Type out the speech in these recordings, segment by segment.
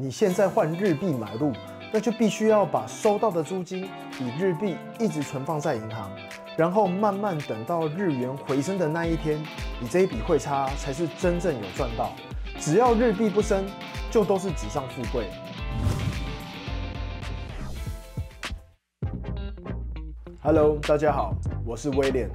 你现在换日币买入，那就必须要把收到的租金以日币一直存放在银行，然后慢慢等到日元回升的那一天，你这一笔汇差才是真正有赚到。只要日币不升，就都是纸上富贵。Hello，大家好，我是威廉。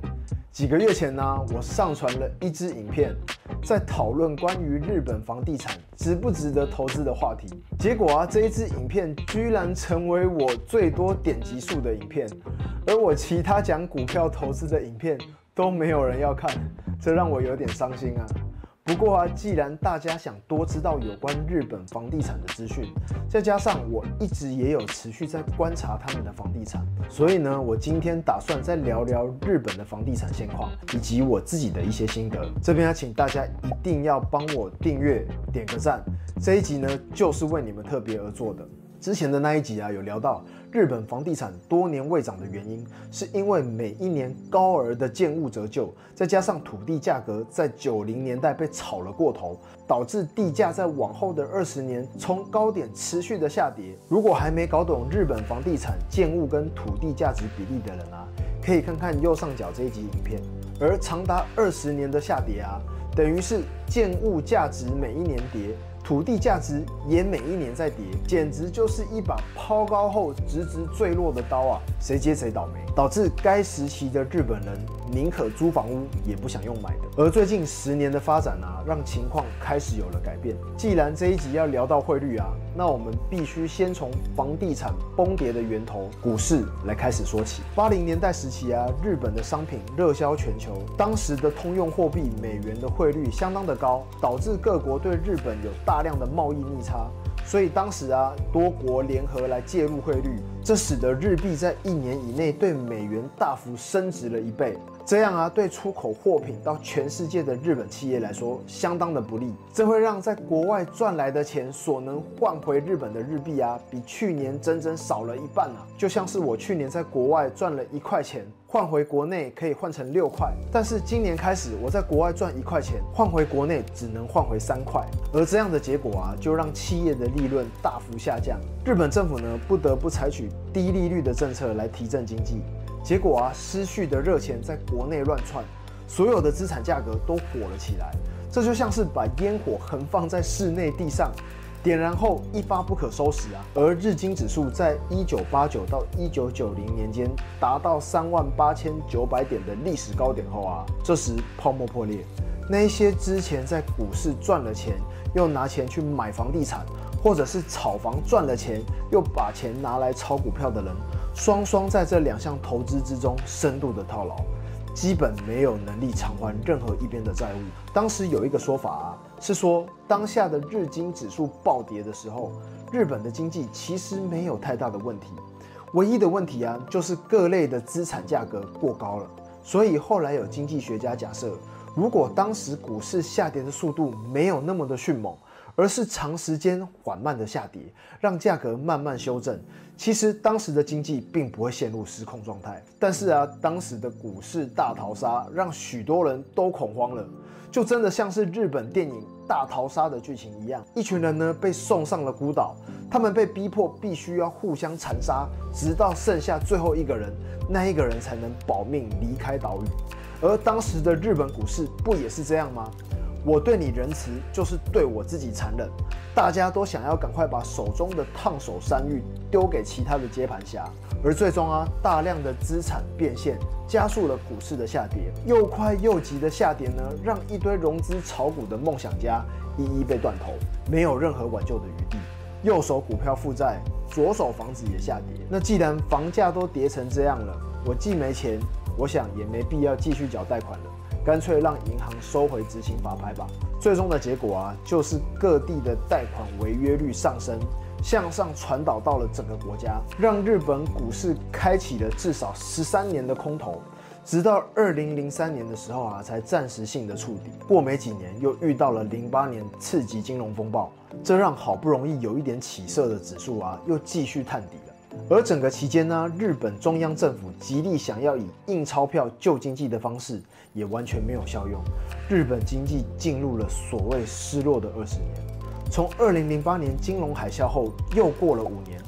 几个月前呢，我上传了一支影片，在讨论关于日本房地产值不值得投资的话题。结果啊，这一支影片居然成为我最多点击数的影片，而我其他讲股票投资的影片都没有人要看，这让我有点伤心啊。不过啊，既然大家想多知道有关日本房地产的资讯，再加上我一直也有持续在观察他们的房地产，所以呢，我今天打算再聊聊日本的房地产现况，以及我自己的一些心得。这边要请大家一定要帮我订阅、点个赞。这一集呢，就是为你们特别而做的。之前的那一集啊，有聊到日本房地产多年未涨的原因，是因为每一年高额的建物折旧，再加上土地价格在九零年代被炒了过头，导致地价在往后的二十年从高点持续的下跌。如果还没搞懂日本房地产建物跟土地价值比例的人啊，可以看看右上角这一集影片。而长达二十年的下跌啊，等于是建物价值每一年跌。土地价值也每一年在跌，简直就是一把抛高后直直坠落的刀啊！谁接谁倒霉，导致该时期的日本人宁可租房屋也不想用买的。而最近十年的发展啊，让情况开始有了改变。既然这一集要聊到汇率啊，那我们必须先从房地产崩跌的源头股市来开始说起。八零年代时期啊，日本的商品热销全球，当时的通用货币美元的汇率相当的高，导致各国对日本有大。量的贸易逆差，所以当时啊，多国联合来介入汇率，这使得日币在一年以内对美元大幅升值了一倍。这样啊，对出口货品到全世界的日本企业来说，相当的不利。这会让在国外赚来的钱所能换回日本的日币啊，比去年整整少了一半啊。就像是我去年在国外赚了一块钱，换回国内可以换成六块，但是今年开始我在国外赚一块钱，换回国内只能换回三块。而这样的结果啊，就让企业的利润大幅下降。日本政府呢，不得不采取低利率的政策来提振经济。结果啊，失去的热钱在国内乱窜，所有的资产价格都火了起来。这就像是把烟火横放在室内地上，点燃后一发不可收拾啊。而日经指数在一九八九到一九九零年间达到三万八千九百点的历史高点后啊，这时泡沫破裂，那些之前在股市赚了钱，又拿钱去买房地产，或者是炒房赚了钱，又把钱拿来炒股票的人。双双在这两项投资之中深度的套牢，基本没有能力偿还任何一边的债务。当时有一个说法啊，是说当下的日经指数暴跌的时候，日本的经济其实没有太大的问题，唯一的问题啊，就是各类的资产价格过高了。所以后来有经济学家假设，如果当时股市下跌的速度没有那么的迅猛。而是长时间缓慢的下跌，让价格慢慢修正。其实当时的经济并不会陷入失控状态，但是啊，当时的股市大逃杀让许多人都恐慌了，就真的像是日本电影《大逃杀》的剧情一样，一群人呢被送上了孤岛，他们被逼迫必须要互相残杀，直到剩下最后一个人，那一个人才能保命离开岛屿。而当时的日本股市不也是这样吗？我对你仁慈，就是对我自己残忍。大家都想要赶快把手中的烫手山芋丢给其他的接盘侠，而最终啊，大量的资产变现，加速了股市的下跌。又快又急的下跌呢，让一堆融资炒股的梦想家一一被断头，没有任何挽救的余地。右手股票负债，左手房子也下跌。那既然房价都跌成这样了，我既没钱，我想也没必要继续缴贷款了。干脆让银行收回执行法拍吧。最终的结果啊，就是各地的贷款违约率上升，向上传导到了整个国家，让日本股市开启了至少十三年的空头，直到二零零三年的时候啊，才暂时性的触底。过没几年，又遇到了零八年次级金融风暴，这让好不容易有一点起色的指数啊，又继续探底。而整个期间呢，日本中央政府极力想要以印钞票救经济的方式，也完全没有效用。日本经济进入了所谓失落的二十年。从二零零八年金融海啸后，又过了五年，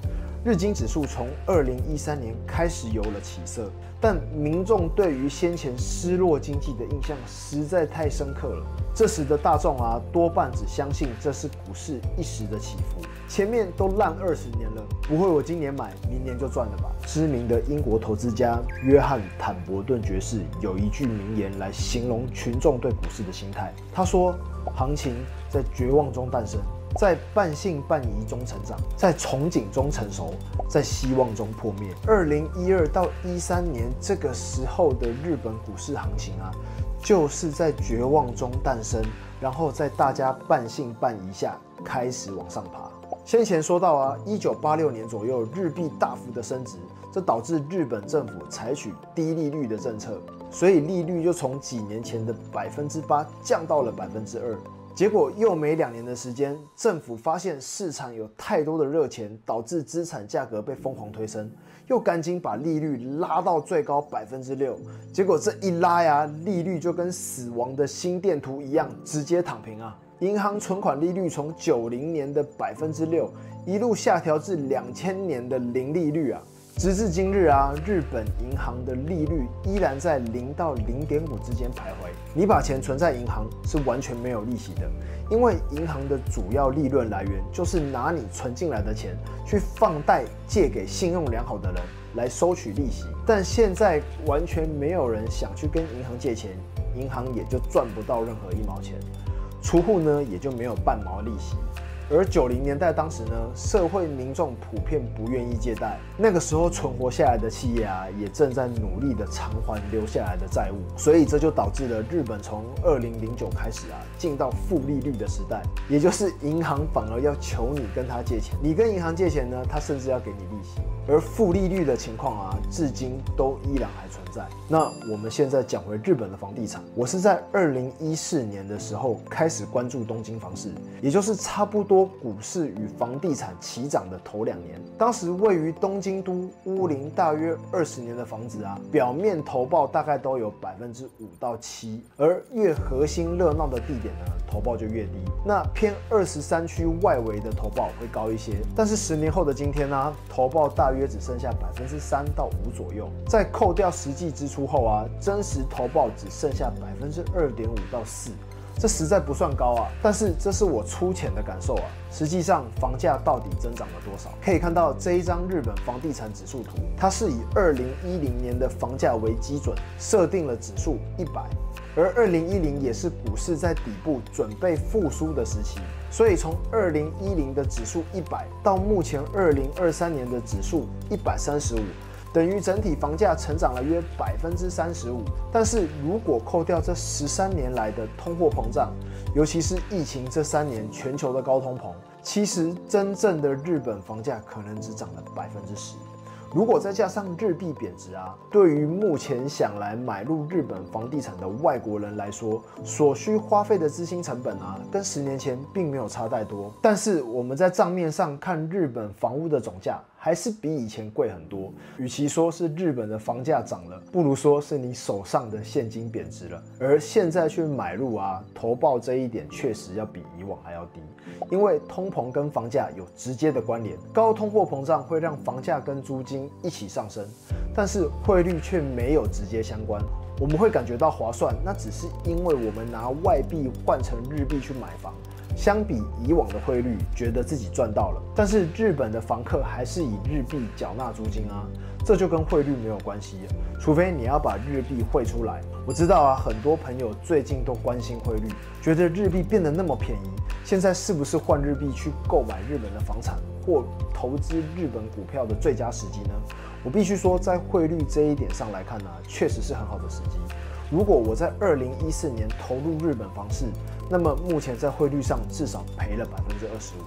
日经指数从二零一三年开始有了起色，但民众对于先前失落经济的印象实在太深刻了。这时的大众啊，多半只相信这是股市一时的起伏，前面都烂二十年了，不会我今年买，明年就赚了吧？知名的英国投资家约翰坦伯顿爵士有一句名言来形容群众对股市的心态，他说：“行情在绝望中诞生，在半信半疑中成长，在憧憬中成熟，在希望中破灭。”二零一二到一三年这个时候的日本股市行情啊。就是在绝望中诞生，然后在大家半信半疑下开始往上爬。先前说到啊，一九八六年左右，日币大幅的升值，这导致日本政府采取低利率的政策，所以利率就从几年前的百分之八降到了百分之二。结果又没两年的时间，政府发现市场有太多的热钱，导致资产价格被疯狂推升，又赶紧把利率拉到最高百分之六。结果这一拉呀，利率就跟死亡的心电图一样，直接躺平啊！银行存款利率从九零年的百分之六，一路下调至两千年的零利率啊！直至今日啊，日本银行的利率依然在零到零点五之间徘徊。你把钱存在银行是完全没有利息的，因为银行的主要利润来源就是拿你存进来的钱去放贷借给信用良好的人来收取利息。但现在完全没有人想去跟银行借钱，银行也就赚不到任何一毛钱，储户呢也就没有半毛利息。而九零年代当时呢，社会民众普遍不愿意借贷，那个时候存活下来的企业啊，也正在努力的偿还留下来的债务，所以这就导致了日本从二零零九开始啊，进到负利率的时代，也就是银行反而要求你跟他借钱，你跟银行借钱呢，他甚至要给你利息，而负利率的情况啊，至今都依然还存在。那我们现在讲回日本的房地产，我是在二零一四年的时候开始关注东京房市，也就是差不多。股市与房地产齐涨的头两年，当时位于东京都屋龄大约二十年的房子啊，表面投报大概都有百分之五到七，而越核心热闹的地点呢，投报就越低。那偏二十三区外围的投报会高一些，但是十年后的今天呢，投报大约只剩下百分之三到五左右，在扣掉实际支出后啊，真实投报只剩下百分之二点五到四。这实在不算高啊，但是这是我粗浅的感受啊。实际上，房价到底增长了多少？可以看到这一张日本房地产指数图，它是以二零一零年的房价为基准，设定了指数一百，而二零一零也是股市在底部准备复苏的时期，所以从二零一零的指数一百到目前二零二三年的指数一百三十五。等于整体房价成长了约百分之三十五，但是如果扣掉这十三年来的通货膨胀，尤其是疫情这三年全球的高通膨，其实真正的日本房价可能只涨了百分之十。如果再加上日币贬值啊，对于目前想来买入日本房地产的外国人来说，所需花费的资金成本啊，跟十年前并没有差太多。但是我们在账面上看日本房屋的总价。还是比以前贵很多。与其说是日本的房价涨了，不如说是你手上的现金贬值了。而现在去买入啊，投报这一点确实要比以往还要低，因为通膨跟房价有直接的关联。高通货膨胀会让房价跟租金一起上升，但是汇率却没有直接相关。我们会感觉到划算，那只是因为我们拿外币换成日币去买房。相比以往的汇率，觉得自己赚到了。但是日本的房客还是以日币缴纳租金啊，这就跟汇率没有关系。除非你要把日币汇出来。我知道啊，很多朋友最近都关心汇率，觉得日币变得那么便宜，现在是不是换日币去购买日本的房产或投资日本股票的最佳时机呢？我必须说，在汇率这一点上来看呢，确实是很好的时机。如果我在二零一四年投入日本房市，那么目前在汇率上至少赔了百分之二十五。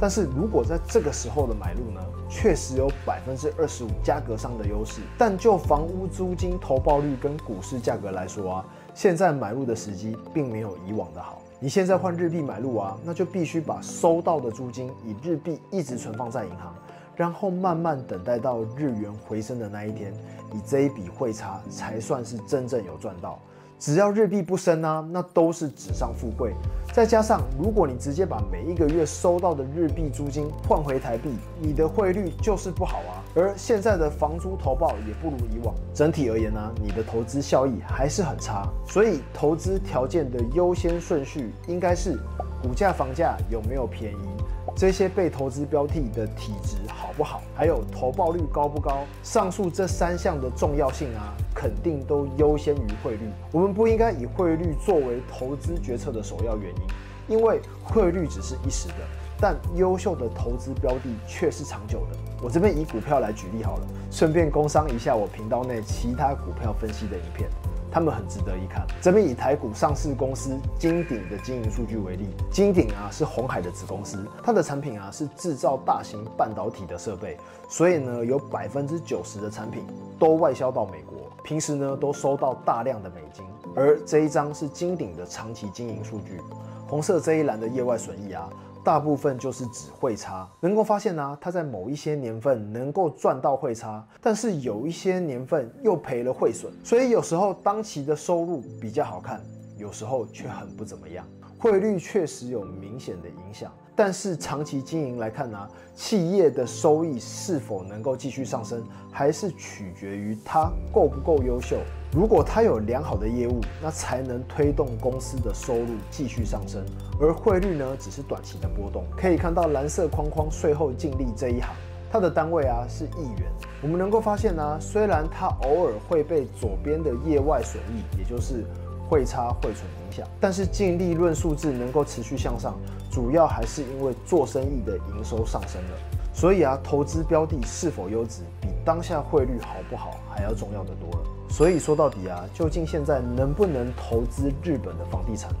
但是如果在这个时候的买入呢，确实有百分之二十五价格上的优势。但就房屋租金投报率跟股市价格来说啊，现在买入的时机并没有以往的好。你现在换日币买入啊，那就必须把收到的租金以日币一直存放在银行。然后慢慢等待到日元回升的那一天，以这一笔汇差才算是真正有赚到。只要日币不升啊，那都是纸上富贵。再加上，如果你直接把每一个月收到的日币租金换回台币，你的汇率就是不好啊。而现在的房租投报也不如以往，整体而言呢，你的投资效益还是很差。所以，投资条件的优先顺序应该是股价、房价有没有便宜。这些被投资标的的体质好不好，还有投报率高不高？上述这三项的重要性啊，肯定都优先于汇率。我们不应该以汇率作为投资决策的首要原因，因为汇率只是一时的，但优秀的投资标的却是长久的。我这边以股票来举例好了，顺便工商一下我频道内其他股票分析的影片。他们很值得一看。这边以台股上市公司金鼎的经营数据为例，金鼎啊是红海的子公司，它的产品啊是制造大型半导体的设备，所以呢有百分之九十的产品都外销到美国，平时呢都收到大量的美金。而这一张是金鼎的长期经营数据，红色这一栏的业外损益啊。大部分就是指汇差，能够发现呢，它在某一些年份能够赚到汇差，但是有一些年份又赔了汇损，所以有时候当期的收入比较好看，有时候却很不怎么样。汇率确实有明显的影响，但是长期经营来看呢，企业的收益是否能够继续上升，还是取决于它够不够优秀。如果它有良好的业务，那才能推动公司的收入继续上升，而汇率呢，只是短期的波动。可以看到蓝色框框税后净利这一行，它的单位啊是亿元。我们能够发现呢，虽然它偶尔会被左边的业外损益，也就是汇差汇损影响，但是净利润数字能够持续向上，主要还是因为做生意的营收上升了。所以啊，投资标的是否优质，比当下汇率好不好还要重要的多了。所以说到底啊，究竟现在能不能投资日本的房地产呢？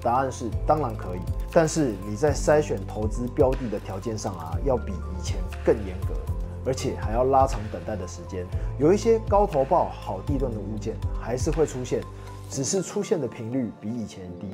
答案是当然可以，但是你在筛选投资标的的条件上啊，要比以前更严格，而且还要拉长等待的时间。有一些高投报、好地段的物件还是会出现，只是出现的频率比以前低。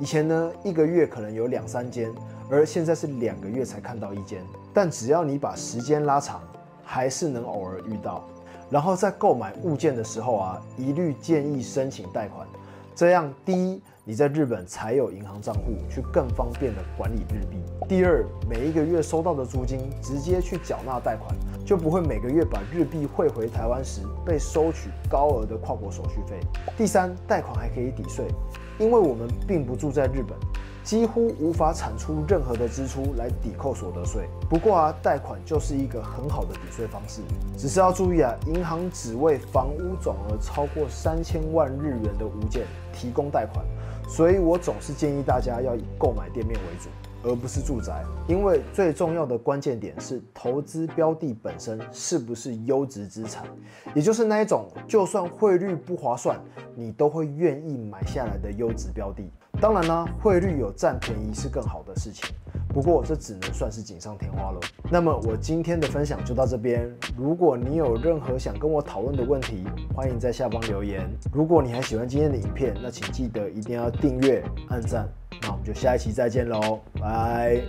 以前呢，一个月可能有两三间，而现在是两个月才看到一间。但只要你把时间拉长，还是能偶尔遇到。然后在购买物件的时候啊，一律建议申请贷款，这样第一，你在日本才有银行账户，去更方便的管理日币；第二，每一个月收到的租金直接去缴纳贷款，就不会每个月把日币汇回台湾时被收取高额的跨国手续费；第三，贷款还可以抵税，因为我们并不住在日本。几乎无法产出任何的支出来抵扣所得税。不过啊，贷款就是一个很好的抵税方式。只是要注意啊，银行只为房屋总额超过三千万日元的物件提供贷款，所以我总是建议大家要以购买店面为主。而不是住宅，因为最重要的关键点是投资标的本身是不是优质资产，也就是那一种就算汇率不划算，你都会愿意买下来的优质标的。当然呢，汇率有占便宜是更好的事情，不过这只能算是锦上添花了。那么我今天的分享就到这边，如果你有任何想跟我讨论的问题，欢迎在下方留言。如果你还喜欢今天的影片，那请记得一定要订阅、按赞。那我们就下一期再见喽，拜。